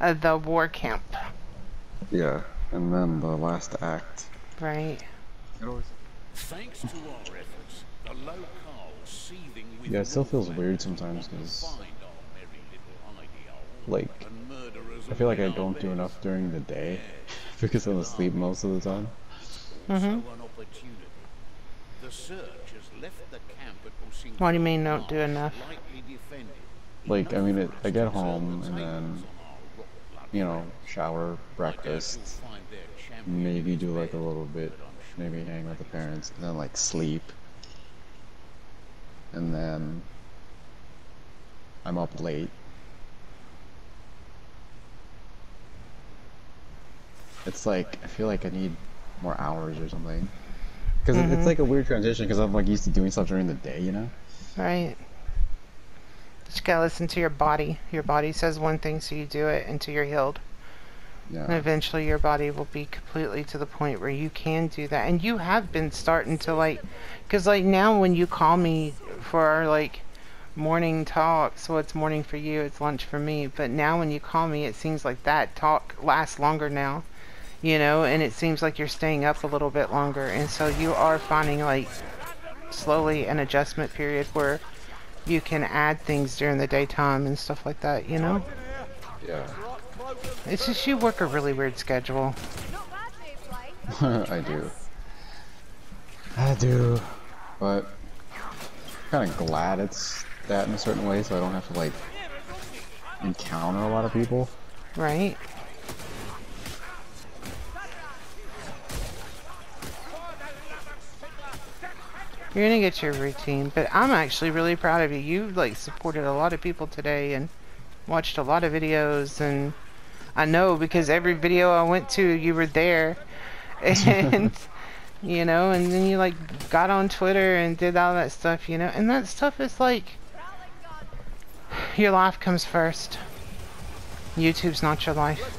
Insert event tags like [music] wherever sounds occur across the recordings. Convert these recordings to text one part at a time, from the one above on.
Uh, the war camp. Yeah, and then the last act. Right. Thanks to our efforts, the locale seething with Yeah, it still feels weird sometimes because, find our merry little ideal like, I feel like I don't do enough during the day [laughs] because I'm asleep most of the time. Mm-hmm. so an opportunity. The search has left the camp What do you mean don't do enough? Like, I mean, it, I get home and then, you know, shower, breakfast, Find their champion maybe do like a little bit, maybe hang with the parents, and then like sleep. And then I'm up late. It's like, I feel like I need more hours or something. Because it's mm-hmm. like a weird transition because I'm like used to doing stuff during the day, you know? Right. Just gotta listen to your body. Your body says one thing, so you do it until you're healed. And eventually your body will be completely to the point where you can do that. And you have been starting to like, because like now when you call me for our like morning talk, so it's morning for you, it's lunch for me. But now when you call me, it seems like that talk lasts longer now, you know, and it seems like you're staying up a little bit longer. And so you are finding like slowly an adjustment period where you can add things during the daytime and stuff like that, you know? Yeah. It's just you work a really weird schedule. [laughs] I do. I do. But kind of glad it's that in a certain way so I don't have to like encounter a lot of people. Right? You're gonna get your routine, but I'm actually really proud of you. You like supported a lot of people today and watched a lot of videos and I know because every video I went to you were there [laughs] and you know and then you like got on Twitter and did all that stuff, you know. And that stuff is like your life comes first. YouTube's not your life.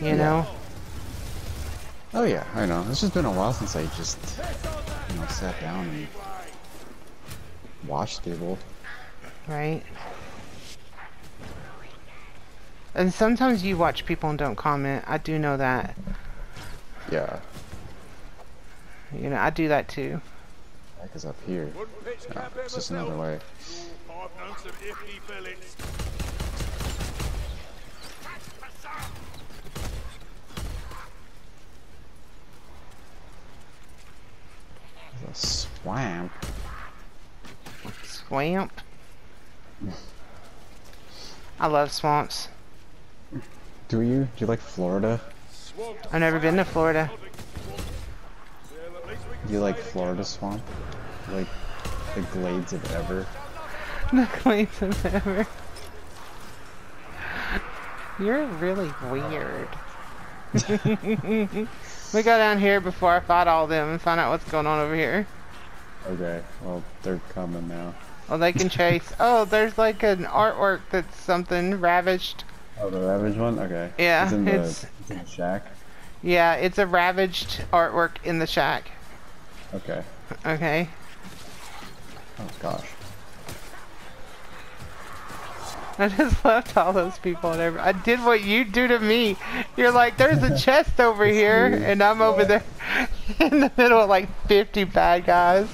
You know? Oh yeah, I know. It's just been a while since I just you know sat down and watched people. Right? And sometimes you watch people and don't comment. I do know that. Yeah, You know, I do that too. because up here, yeah, it's just another way. It's a swamp. Swamp. I love swamps. Do you? Do you like Florida? I've never been to Florida. Do you like Florida swamp? Like the glades of ever? [laughs] The glades of ever. You're really weird. [laughs] we go down here before I fight all them and find out what's going on over here. Okay, well they're coming now. Oh, they can chase. Oh, there's like an artwork that's something ravaged. Oh, the ravaged one. Okay. Yeah, It's in the, it's- it's in the shack. Yeah, it's a ravaged artwork in the shack. Okay. Okay. Oh gosh. I just [laughs] left all those people and every I did what you do to me. You're like, there's a chest over [laughs] here, weird. and I'm over there [laughs] in the middle of like 50 bad guys.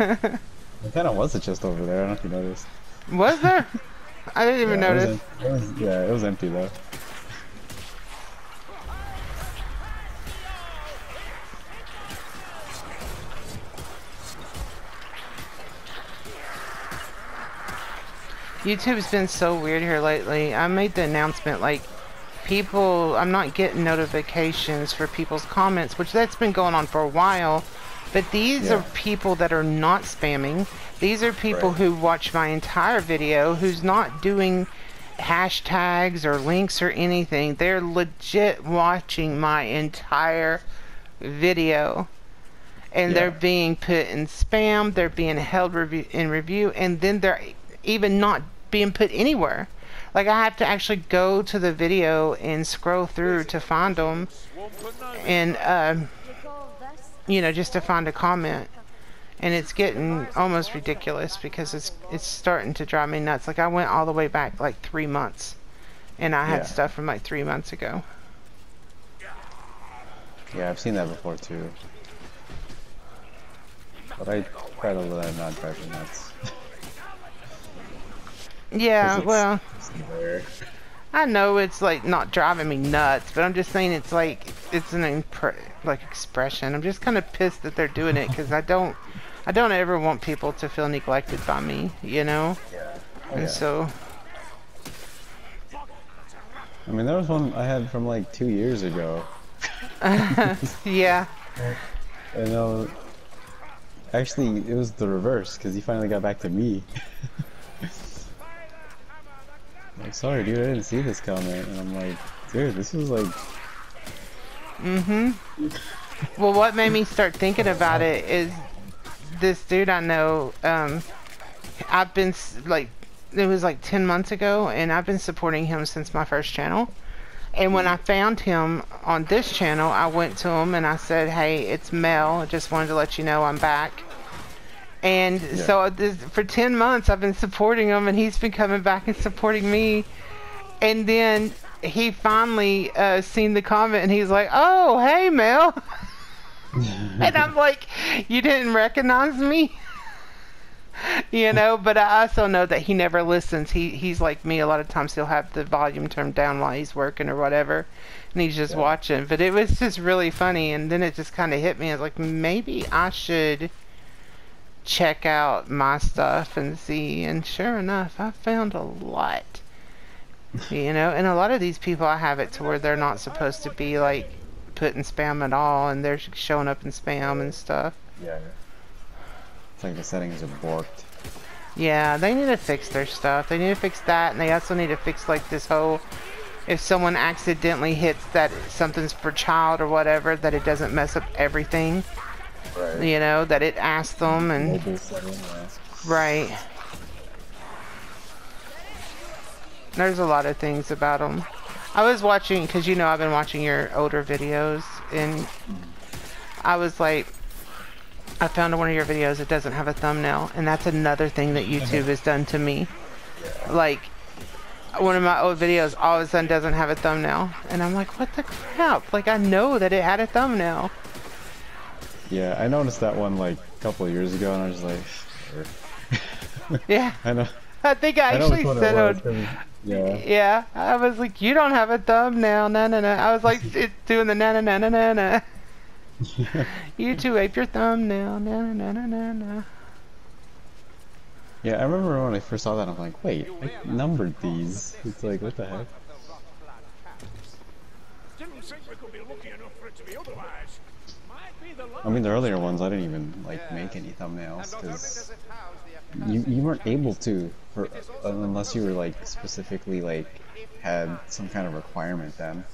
It kind of was a chest over there. I don't know if you noticed. Was there? I didn't even [laughs] Yeah, it was notice. it was- yeah, it was empty though. YouTube's been so weird here lately. I made the announcement like people I'm not getting notifications for people's comments, which that's been going on for a while. But these Yeah. are people that are not spamming. These are people Right. who watch my entire video who's not doing hashtags or links or anything. They're legit watching my entire video. And they're being put in spam, they're being held review, in review, and then they're even not being put anywhere. Like I have to actually go to the video and scroll through to find them, and um, you know, just to find a comment. And it's getting almost ridiculous because it's it's starting to drive me nuts. Like I went all the way back like three months And I had Yeah. stuff from like three months ago. Yeah, I've seen that before too. But I try to let not drive me nuts. [laughs] yeah, well. I know it's like not driving me nuts, but I'm just saying it's like it's an impre- like expression. I'm just kind of pissed that they're doing it because I don't, I don't ever want people to feel neglected by me, you know. Yeah. Oh, And yeah. so, I mean, there was one I had from like two years ago. [laughs] yeah, And uh, actually, it was the reverse because he finally got back to me. I'm [laughs] like, sorry, dude, I didn't see this comment. And I'm like, dude, this was like, Mm-hmm. Well, what made me start thinking about it is this dude I know. Um, I've been like, it was like ten months ago, and I've been supporting him since my first channel. And when I found him on this channel, I went to him and I said, "Hey, it's Mel. I just wanted to let you know I'm back." And Yeah. so this, for ten months, I've been supporting him, and he's been coming back and supporting me. And then he finally uh, seen the comment, and he's like, "Oh, hey, Mel." [laughs] and I'm like, "You didn't recognize me?" [laughs] you know, but I also know that he never listens. He he's like me. A lot of times he'll have the volume turned down while he's working or whatever, and he's just Yeah. watching. But it was just really funny, and then it just kind of hit me. I was like, maybe I should check out my stuff and see. And sure enough, I found a lot. You know, and a lot of these people, I have it to where they're not supposed to be like putting spam at all, and they're showing up in spam and stuff. yeah. It's like the settings are borked. Yeah, they need to fix their stuff. They need to fix that, and they also need to fix like this whole if someone accidentally hits that something's for child or whatever, that it doesn't mess up everything. Right. You know, that it asks them and right. There's a lot of things about them. I was watching because you know I've been watching your older videos, and I was like, I found one of your videos that doesn't have a thumbnail, and that's another thing that uh-huh. YouTube has done to me. Like, one of my old videos all of a sudden doesn't have a thumbnail, and I'm like, what the crap? Like, I know that it had a thumbnail. Yeah, I noticed that one like a couple of years ago, and I was like, sure. Yeah, [laughs] I know. I think I I actually said it on. Yeah. Yeah, I was like, you don't have a thumbnail, na na na. I was like, [laughs] it's doing the na na na na na na. [laughs] You two ape your thumbnail, na na na na na. Yeah, I remember when I first saw that, I'm like, wait, I numbered these. It's like, what the heck? Didn't think we could be lucky enough for it to be otherwise. Might be the I mean, the earlier ones, I didn't even like make any thumbnails because you you weren't able to for unless you were like specifically like had some kind of requirement then.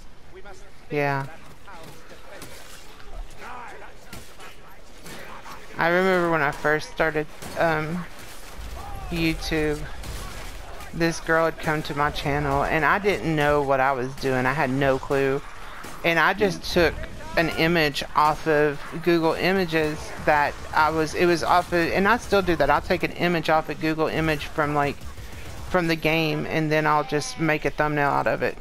Yeah. I remember when I first started um, YouTube, this girl had come to my channel and I didn't know what I was doing. I had no clue. And I just took an image off of Google Images that I was, it was off of, and I still do that. I'll take an image off of Google Image from like, from the game and then I'll just make a thumbnail out of it.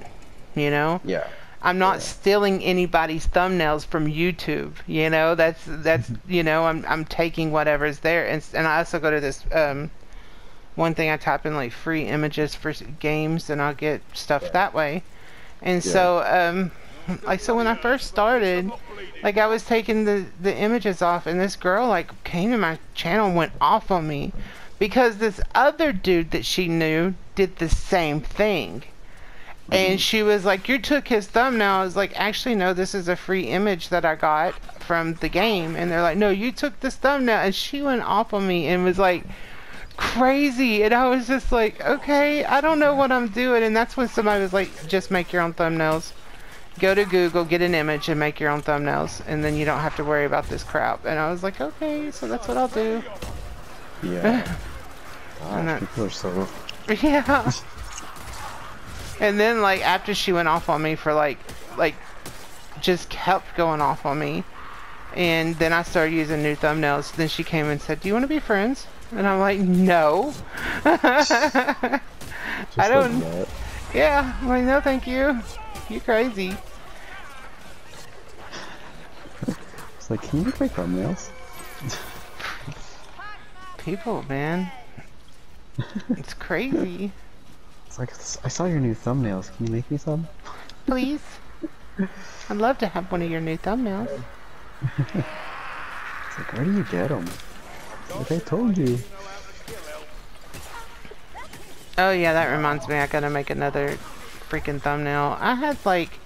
You know? Yeah. I'm not Yeah. stealing anybody's thumbnails from YouTube. You know, that's that's [laughs] you know, I'm I'm taking whatever's there, and and I also go to this um, one thing I type in like free images for games, and I'll get stuff that way. And so um, like so when I first started, like I was taking the the images off, and this girl like came to my channel and went off on me because this other dude that she knew did the same thing. And she was like, "You took his thumbnail." I was like, "Actually, no. This is a free image that I got from the game." And they're like, "No, you took this thumbnail." And she went off on me and was like, crazy. And I was just like, "Okay, I don't know what I'm doing." And that's when somebody was like, "Just make your own thumbnails. Go to Google, get an image, and make your own thumbnails, and then you don't have to worry about this crap." And I was like, "Okay, so that's what I'll do." Yeah. [laughs] Gosh, people are so. [laughs] Yeah. and then like after she went off on me for like like just kept going off on me. And then I started using new thumbnails. Then she came and said, "Do you want to be friends?" And I'm like, "No." [laughs] I don't- Like. Yeah, I'm like, no thank you. You crazy. It's like, can you make my thumbnails? People, man. It's crazy. It's like, I saw your new thumbnails. Can you make me some? Please. I'd love to have one of your new thumbnails. It's like, where do you get them? Like I told you. Oh yeah, that reminds me. I gotta make another freaking thumbnail. I had like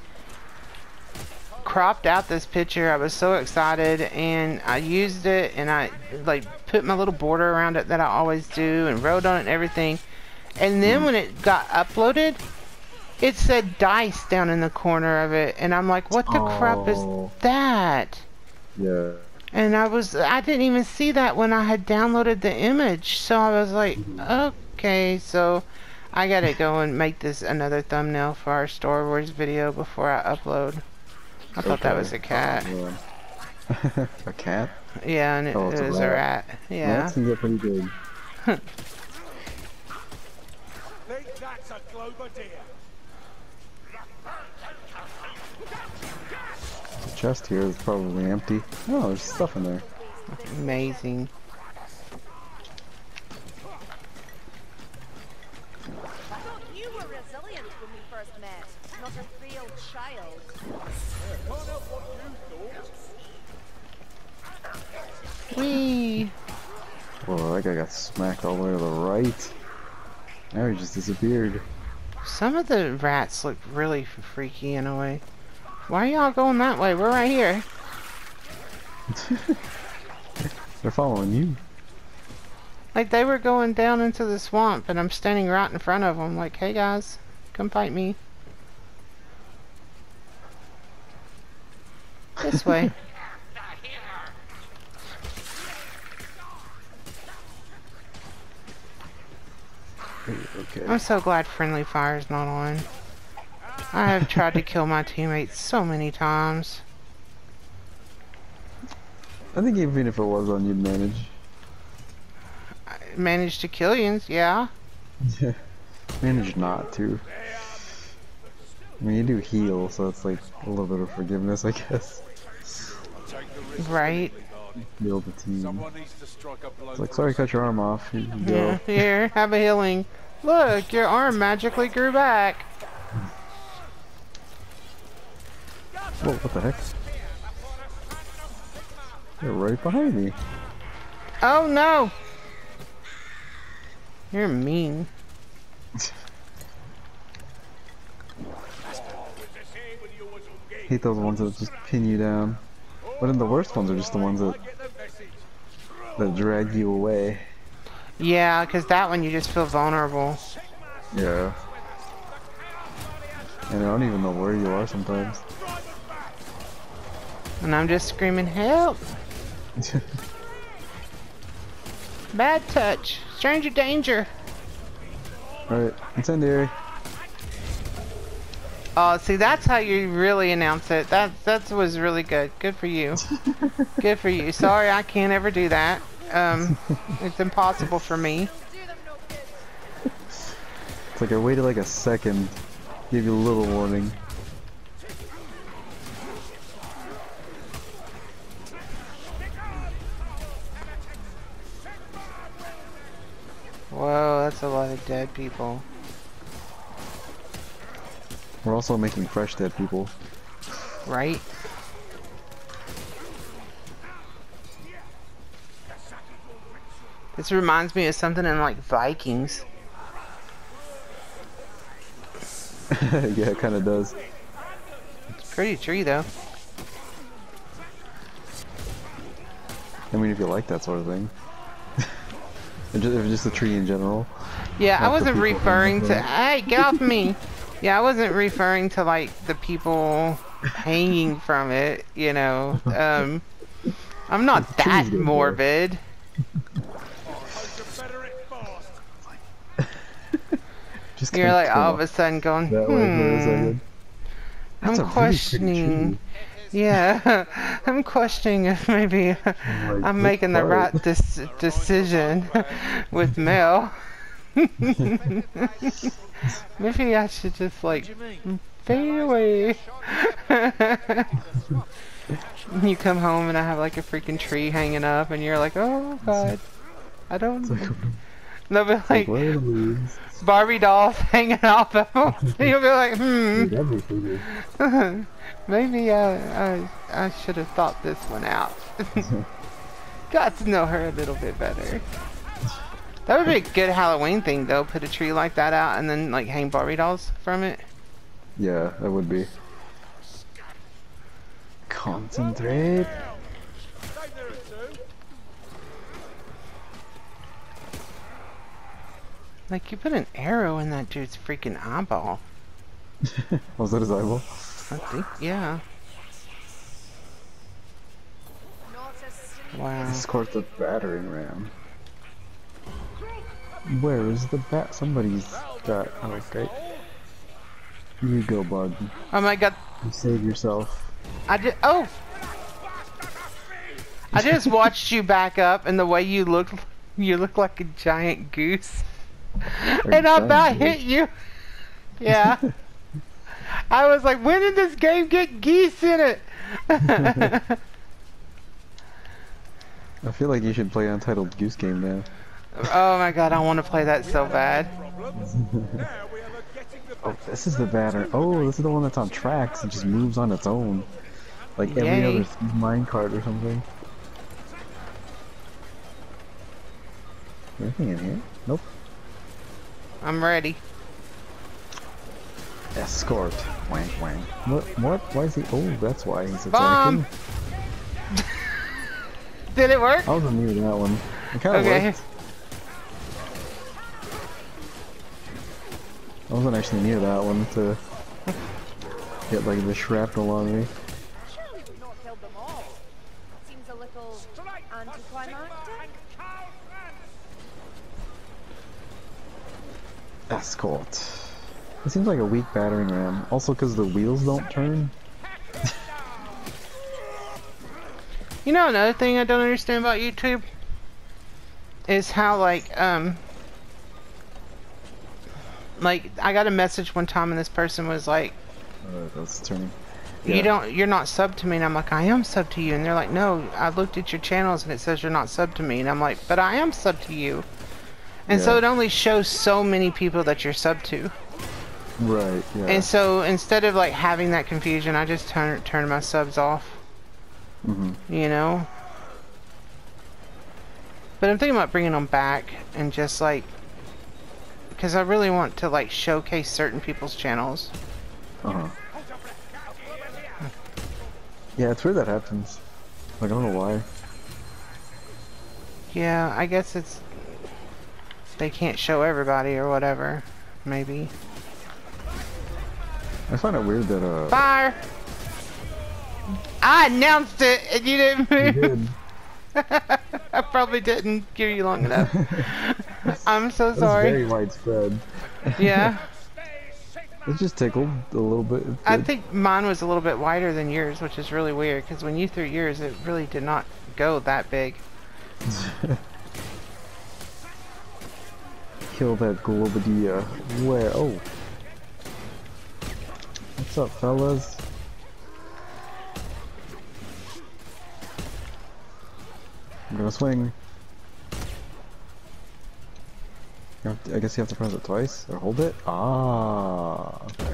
cropped out this picture. I was so excited and I used it and I like put my little border around it that I always do and wrote on it and everything. And then when it got uploaded, it said dice down in the corner of it and I'm like, what the crap is Oh. that? Yeah. And I was, I didn't even see that when I had downloaded the image. So I was like, okay, so I gotta go and make this another thumbnail for our Star Wars video before I upload. I thought that was a cat. Oh, yeah. [laughs] a cat? Yeah, and it, Oh, it was a rat. rat. Yeah. Rats can get pretty big. Think that's a Globadier. The chest here is probably empty. Oh, there's stuff in there. Amazing. I thought you were resilient when we first met, not a real child. Whee! Whoa, that guy got smacked all the way to the right. Now he just disappeared. Some of the rats look really freaky in a way. Why are y'all going that way? We're right here. [laughs] They're following you. Like they were going down into the swamp and I'm standing right in front of them like, hey guys, come fight me. This way. Okay. I'm so glad friendly fire's not on. I have tried to kill my teammates so many times. I think even if it was on, you'd manage. I managed to kill you, yeah. manage not to. I mean, you do heal, so it's like a little bit of forgiveness, I guess. Take the risk. Right. Heal the team. Someone needs to strike a blow. It's like, sorry, cut your arm off. Here you go. Yeah, here, have a healing. Look, your arm magically grew back. Whoa, what the heck? They're right behind me. Oh no! You're mean. hate those ones that just pin you down. But then the worst ones are just the ones that, that drag you away. Yeah, because that one you just feel vulnerable. Yeah. And I don't even know where you are sometimes. And I'm just screaming, help! [laughs] Bad touch! Stranger danger! Alright, incendiary. Oh, see, that's how you really announce it. That that was really good. Good for you. [laughs] good for you. Sorry, I can't ever do that. Um, it's impossible for me. Do them no good. It's like I waited like a second, Give you a little warning. Whoa, that's a lot of dead people. We're also making fresh dead people. Right? This reminds me of something in like Vikings. [laughs] yeah, it kind of does. It's a pretty tree though. I mean, if you like that sort of thing. [laughs] Just, just a tree in general. Yeah, I Not the wasn't referring to. Hey, get off me! Yeah, I wasn't referring to like the people hanging from it. You know, um, I'm not that morbid. better it fast. Just You're like all of a sudden going, that way for a hmm. second. That's a I'm questioning. Yeah, [laughs] I'm questioning if maybe I'm making the right dis- decision [laughs] with Mel. Maybe I should just like What do you mean? fade away. [laughs] you come home and I have like a freaking tree hanging up, and you're like, oh god, I don't. They'll be like Where [laughs] are the leaves? Barbie dolls [laughs] hanging off of them. You'll be like, hmm, Dude, that'd be creepy. maybe I, I I should have thought this one out. Got to know her a little bit better. That would be a good Halloween thing though. Put a tree like that out and then like hang Barbie dolls from it. Yeah, that would be. Concentrate. Like you put an arrow in that dude's freaking eyeball. [laughs] Was that his eyeball? I think, yeah. Not a single Wow. Escort the battering ram. Where is the bat? Somebody's got. Oh, okay. You go, bud. Oh my god, You save yourself. I just oh. I just [laughs] watched you back up, and the way you look, you look like a giant goose, and I about goose. hit you. Yeah. I was like, when did this game get geese in it? [laughs] I feel like you should play Untitled Goose Game now. Oh my god, I want to play that so bad. Oh, this is the batter. Oh, this is the one that's on tracks and just moves on its own. Like every Yay. other minecart or something. Anything in here? Nope. I'm ready. Escort. Wank wank. What? What? Why is he? Oh, that's why he's attacking. Bomb! [laughs] Did it work? I wasn't near that one. It kind of Okay. worked. I wasn't actually near that one to get like the shrapnel on me. Surely we've not killed them all. Seems a little anticlimactic. Escort. It seems like a weak battering ram. Also, because the wheels don't turn. You know another thing I don't understand about YouTube is how like um like I got a message one time and this person was like Uh, that's turning. you don't you're not sub to me and I'm like I am sub to you and they're like no I looked at your channels and it says you're not sub to me and I'm like but I am sub to you and so it only shows so many people that you're sub to Right. Yeah. and so instead of like having that confusion I just turn turn my subs off hmm you know. But I'm thinking about bringing them back and just like, because I really want to like showcase certain people's channels. Uh huh. Yeah, it's weird that happens. I don't know why. Yeah, I guess it's they can't show everybody or whatever. Maybe. I find it weird that uh. Fire! I announced it and you didn't You move. [laughs] did. I [laughs] probably didn't give you long enough. [laughs] I'm so That's sorry. very widespread. Yeah. [laughs] It just tickled a little bit. I think mine was a little bit wider than yours, which is really weird because when you threw yours, it really did not go that big. Kill that Globadier. Where? Oh. What's up, fellas? I'm gonna swing. You have to- I guess you have to press it twice or hold it. Ah. Okay.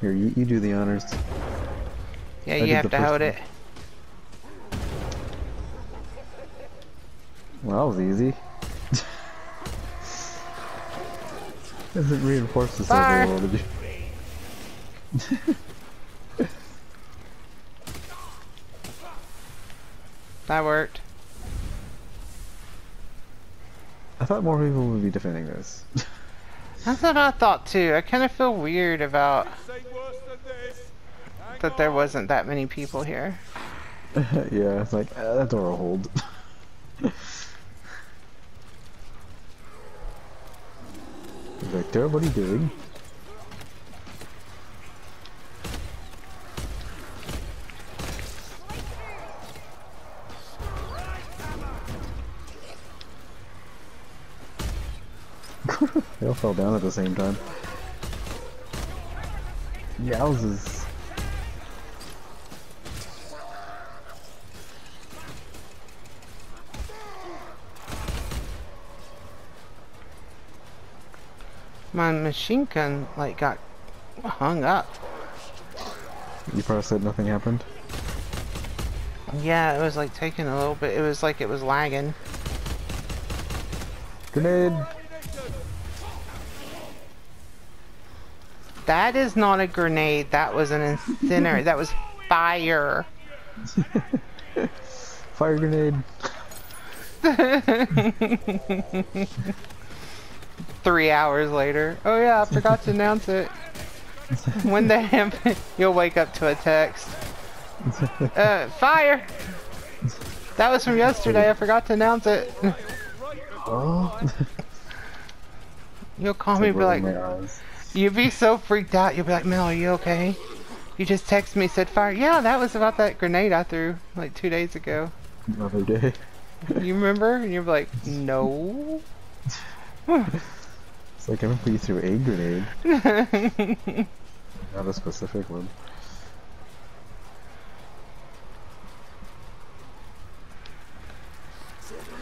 Here, you, you do the honors. Yeah, I you have to hold one. it. Well, that was easy. [laughs] Doesn't reinforce the Fire. silver did you? [laughs] That worked. I thought more people would be defending this. [laughs] That's what I thought too. I kind of feel weird about that there wasn't that many people here. [laughs] yeah, it's like, uh, that door will hold. [laughs] Victor, what are you doing? They all fell down at the same time. Yowzes. My machine gun like got hung up. You probably said nothing happened. Yeah, it was like taking a little bit. It was like it was lagging. Grenade! That is not a grenade. That was an incinerator. that was fire. [laughs] Fire grenade! [laughs] Three hours later. Oh yeah, I forgot to announce it. When the happens, you'll wake up to a text. Uh, fire! That was from yesterday. I forgot to announce it. Oh! You'll call me and be like, you'd be so freaked out. You'd be like, Mel, are you okay? You just text me, said fire. Yeah, that was about that grenade I threw like two days ago. Another day. You remember? And you're like, no. It's like I remember you threw a grenade, not a specific one.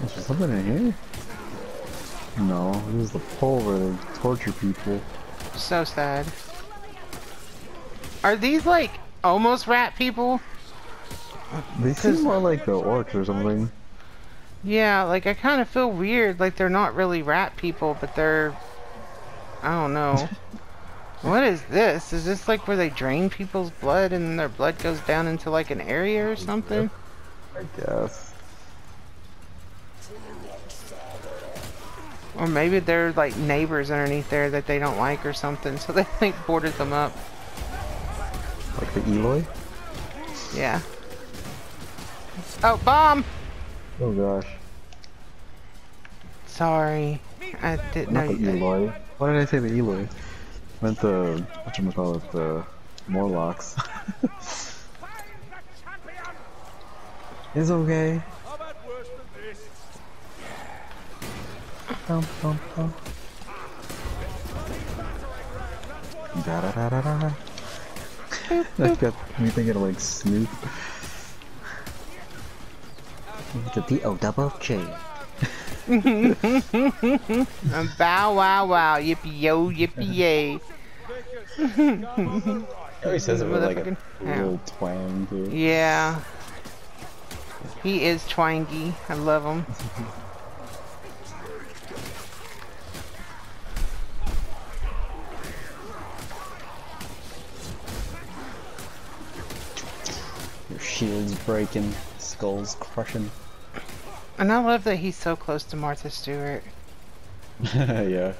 Is there something in here? No, this is the pole where they torture people. So sad. Are these like almost rat people? They seem more like the orcs or something. Yeah, like I kind of feel weird. Like they're not really rat people, but they're. I don't know. [laughs] what is this? Is this like where they drain people's blood and their blood goes down into like an area or something? I guess. Or maybe they're like neighbors underneath there that they don't like or something, so [laughs] they like boarded them up. Like the Eloi? Yeah. Oh, bomb! Oh gosh. Sorry. I didn't know Not the you. Eloi. Why did I say the Eloi? I meant the, whatchamacallit, the Morlocks. [laughs] it's okay. Bum, bum, bum. Da da da da da. That got me thinking of like Snoop. The D-O double J. Um, bow wow wow, yippee yo, yippee yay. [laughs] He says it with like a little twang too. Yeah. He is twangy. I love him. [laughs] shields breaking, skulls crushing. And I love that he's so close to Martha Stewart. [laughs] yeah.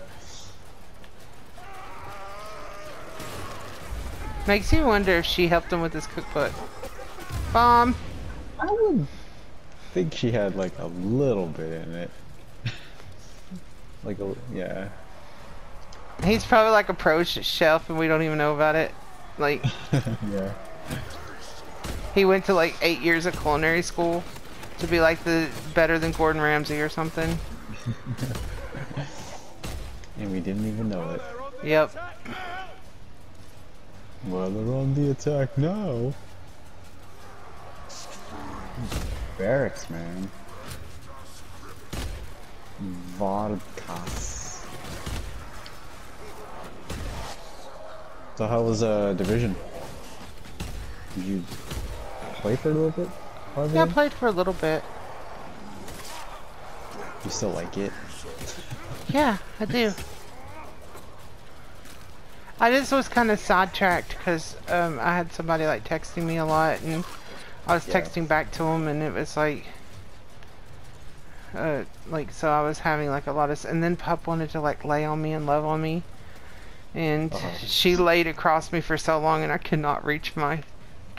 Makes you wonder if she helped him with his cookbook. Bomb! I would think she had like a little bit in it. [laughs] like a yeah. He's probably like a pro sh shelf and we don't even know about it. Like, [laughs] yeah. He went to like eight years of culinary school to be like the better than Gordon Ramsay or something. [laughs] And we didn't even know it. Yep. Well, they're on the attack now. Barracks, man. Vodkas. So how was uh division? Did you play for a little bit? Harvey? Yeah, I played for a little bit. You still like it? Yeah, I do. I just was kind of sidetracked because um, I had somebody like texting me a lot, and I was Yeah. texting back to him, and it was like, uh, like so I was having like a lot of, and then Pup wanted to like lay on me and love on me, and Uh-huh. she laid across me for so long, and I could not reach my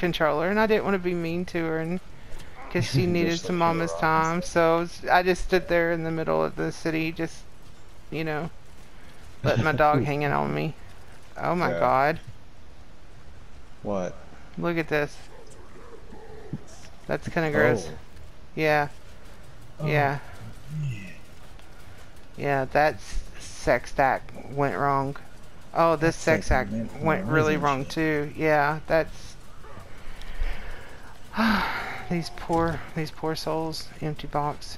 controller, and I didn't want to be mean to her, and because she [laughs] needed some mama's time, so I just stood there in the middle of the city, just you know, letting my dog [laughs] hanging on me. Oh my Yeah. god. What? Look at this. That's kind of gross. Oh. Yeah. Oh. Yeah. Yeah, that sex act went wrong. Oh, this sex act went really wrong too. Yeah, that's [sighs] these poor these poor souls. Empty box.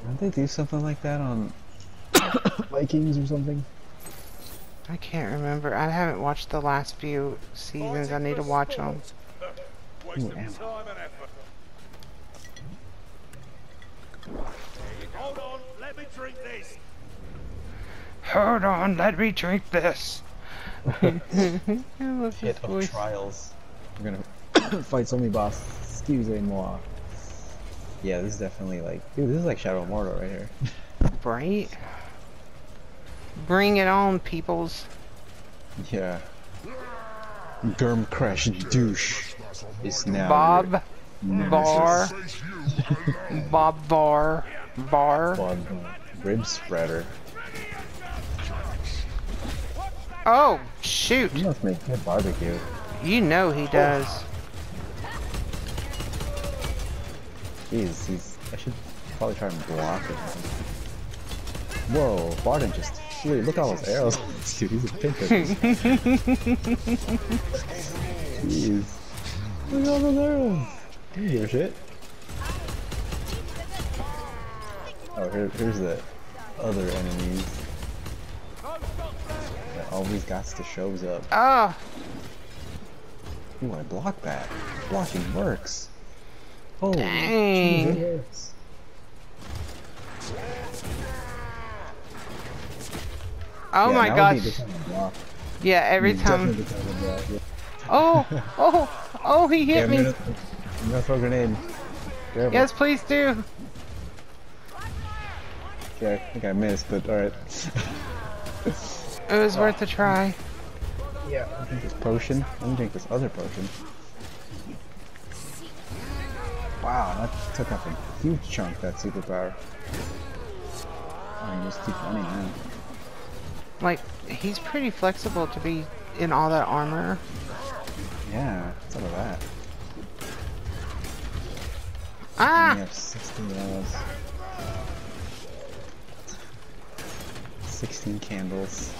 Didn't they do something like that on [coughs] Vikings or something? I can't remember. I haven't watched the last few seasons. I need to watch them. Waste Ooh, of ammo. time and effort. Hold on, let me drink this. Hold on, let me drink this. Love his voice. trials. We're gonna [coughs] fight Zombie boss. Excusez-moi. Yeah, this is definitely like, dude, this is like Shadow of Mordor right here. [laughs] Right? Bring it on, peoples. Yeah. Germ Crash douche is now. Bob your Bar. Bob Bar. Bar. Bob Rib spreader. Oh, shoot. He must make good barbecue. You know he does. Jeez, he's. I should probably try and block it. Whoa, Barton just. Wait, look at all those arrows. [laughs] Dude, he's a pimpin'. Jeez. Look at all those arrows. He doesn't give a shit. Oh, here, here's the other enemies. That always got to shows up. Oh, Ooh, I block that. Blocking works. Oh, Dang. works. oh Yeah, my gosh. the time to block. Yeah, every time. Time yeah. Oh, [laughs] oh, oh, he hit I'm me. gonna, I'm gonna throw a grenade. Yes, please do. Yeah, I think I missed, but alright. It was worth a [laughs] oh. try. yeah, I'll drink this potion. Let me drink this other potion. Wow, that took up a huge chunk, that superpower. Oh, you just keep running now. Like, he's pretty flexible to be in all that armor. Yeah, what's up with that? We Ah! have 16 arrows. 16 candles.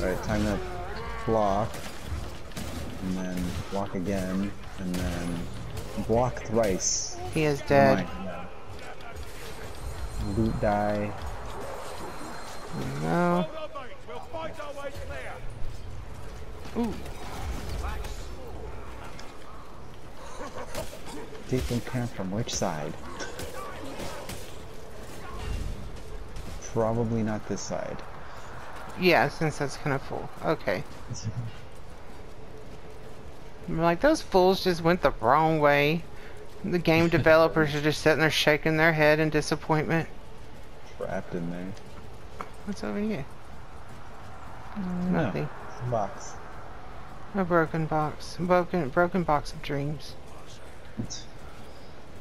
Alright, time to block. And then block again. And then block thrice. He is dead. Loot die. No. Hold on, mate. We'll fight our way clear. Ooh. Take them camp from which side? Probably not this side. Yeah, since that's kind of full. Okay. [laughs] I'm like, those fools just went the wrong way. The game [laughs] developers are just sitting there shaking their head in disappointment. Trapped in there. What's over here? No. Nothing. Box. A broken box. Broken broken box of dreams.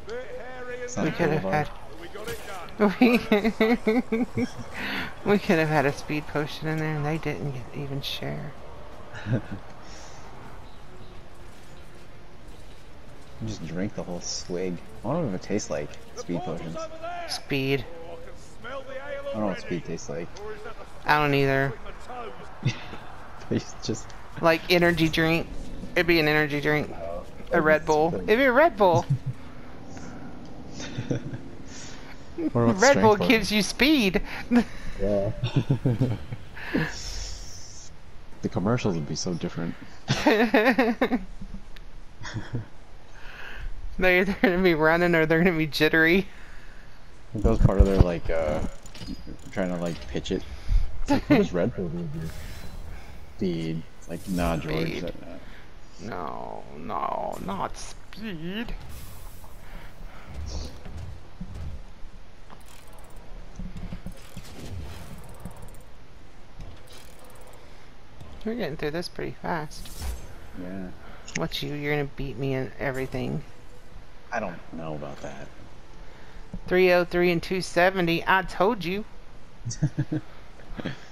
Bit hairy and Son We could have had [laughs] we got it done. we, we could have had a speed potion in there and they didn't even share. [laughs] Just drink the whole swig. I wonder what it tastes like. Speed potions. Speed. Oh, I can smell the ale I don't know what speed tastes like. Or is that the I don't either. [laughs] just Like energy drink. It'd be an energy drink. Oh. A Red Bull. [laughs] It'd be a Red Bull. Red Bull gives you speed. Yeah. [laughs] the commercials would be so different. They're either gonna be running or they're gonna be jittery. That was part of their like uh trying to like pitch it. It's like Red Bull dude? Speed. It's like nah George. That- No, no, not speed. We're getting through this pretty fast. Yeah. What you? You're gonna beat me in everything. I don't know about that. 303 and 270. I told you. [laughs]